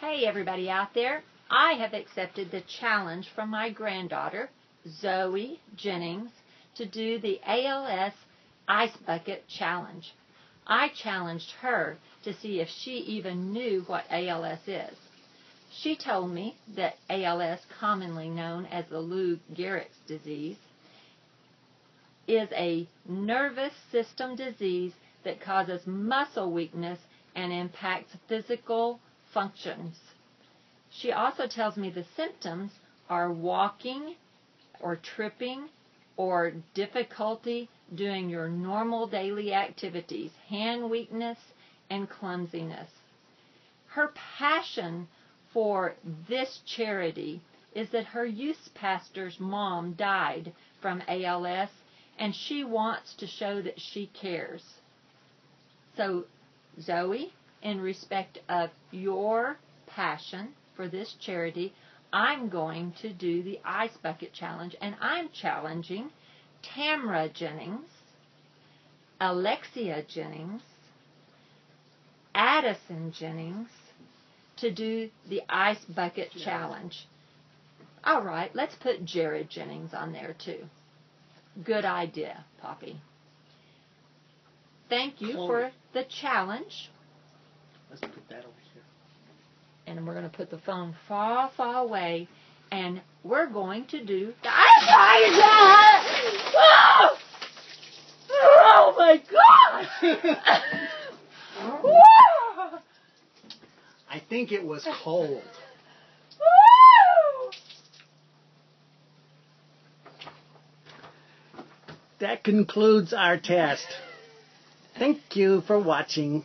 Hey, everybody out there. I have accepted the challenge from my granddaughter, Zoe Jennings, to do the ALS Ice Bucket Challenge. I challenged her to see if she even knew what ALS is. She told me that ALS, commonly known as the Lou Gehrig's disease, is a nervous system disease that causes muscle weakness and impacts physical functions. She also tells me the symptoms are walking or tripping or difficulty doing your normal daily activities, hand weakness and clumsiness. Her passion for this charity is that her youth pastor's mom died from ALS and she wants to show that she cares. So, Zoe, in respect of your passion for this charity, I'm going to do the Ice Bucket Challenge, and I'm challenging Tamra Jennings, Alexia Jennings, Addison Jennings to do the Ice Bucket Challenge. All right, let's put Jared Jennings on there too. Good idea, Poppy. Thank you Chloe. for the challenge. That over here. and we're going to put the phone far, far away, and we're going to do the. Oh! oh my God! I think it was cold. That concludes our test. Thank you for watching.